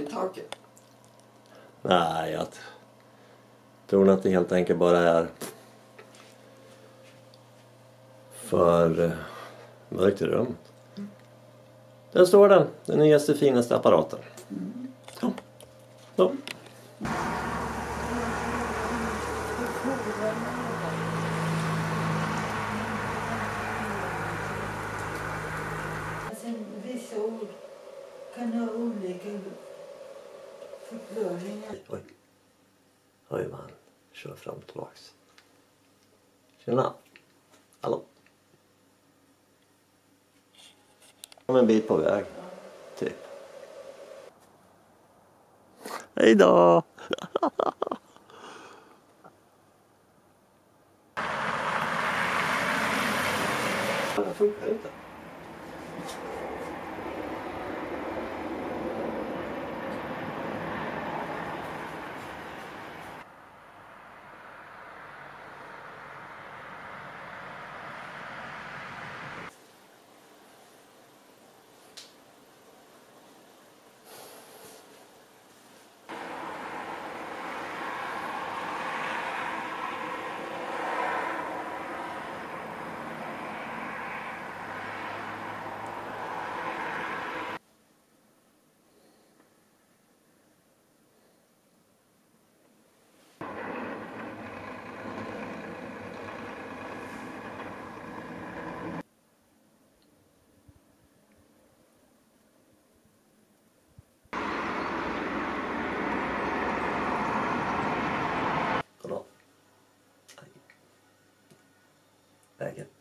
i taket? Nej, jag tror att det helt enkelt bara är för eh, mörkt i rummet. Där står den, den nyaste finaste apparaten. Ja. Så. Alltså, vissa ord kan ha olika. Oj. Oj vad han kör fram och tillbaks. Tjena. Hallå. Kom en bit på väg. Typ. Hej då! Det funkar inte. Second.